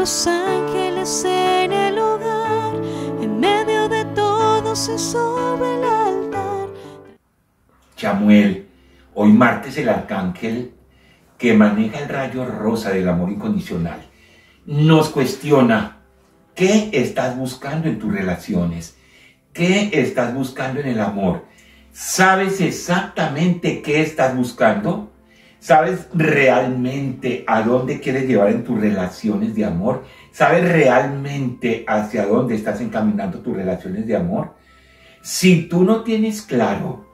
los ángeles en el hogar, en medio de todo se sobre el altar. Chamuel, hoy martes el arcángel que maneja el rayo rosa del amor incondicional nos cuestiona qué estás buscando en tus relaciones, qué estás buscando en el amor. ¿Sabes exactamente qué estás buscando? ¿Sabes realmente a dónde quieres llevar en tus relaciones de amor? ¿Sabes realmente hacia dónde estás encaminando tus relaciones de amor? Si tú no tienes claro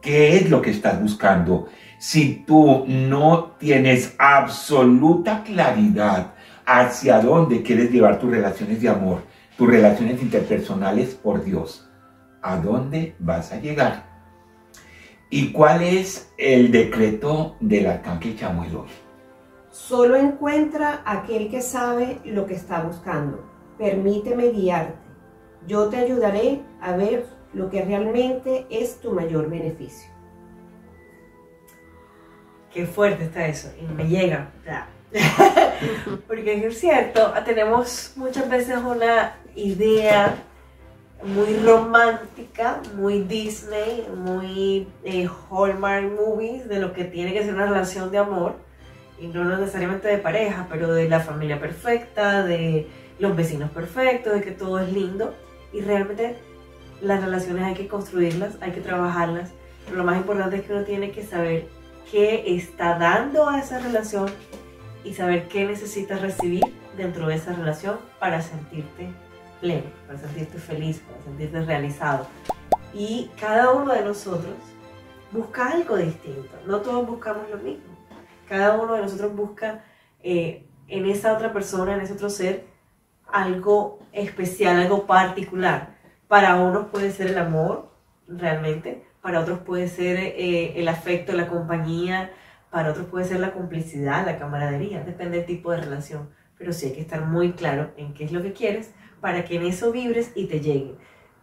qué es lo que estás buscando, si tú no tienes absoluta claridad hacia dónde quieres llevar tus relaciones de amor, tus relaciones interpersonales por Dios, ¿a dónde vas a llegar? ¿Y cuál es el decreto del arcángel Chamuel hoy? Solo encuentra aquel que sabe lo que está buscando. Permíteme guiarte. Yo te ayudaré a ver lo que realmente es tu mayor beneficio. Qué fuerte está eso. Y me llega. Porque es cierto, tenemos muchas veces una idea muy romántica, muy Disney, muy eh, Hallmark movies de lo que tiene que ser una relación de amor, y no necesariamente de pareja, pero de la familia perfecta, de los vecinos perfectos, de que todo es lindo, y realmente las relaciones hay que construirlas, hay que trabajarlas, pero lo más importante es que uno tiene que saber qué está dando a esa relación y saber qué necesitas recibir dentro de esa relación para sentirte pleno, para sentirte feliz, para sentirte realizado. Y cada uno de nosotros busca algo distinto. No todos buscamos lo mismo. Cada uno de nosotros busca eh, en esa otra persona, en ese otro ser, algo especial, algo particular. Para unos puede ser el amor, realmente. Para otros puede ser eh, el afecto, la compañía. Para otros puede ser la complicidad, la camaradería. Depende del tipo de relación. Pero sí hay que estar muy claro en qué es lo que quieres para que en eso vibres y te llegue.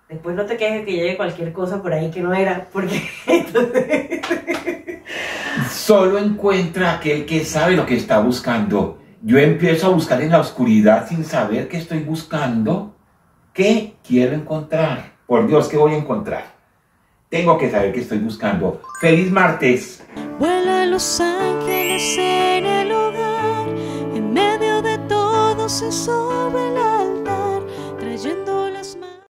Después no te quejes que llegue cualquier cosa por ahí que no era, porque Solo encuentra aquel que sabe lo que está buscando. Yo empiezo a buscar en la oscuridad sin saber qué estoy buscando. ¿Qué quiero encontrar? Por Dios, ¿qué voy a encontrar? Tengo que saber qué estoy buscando. ¡Feliz martes! Vuela los ángeles en el hogar, en medio de todo se sobre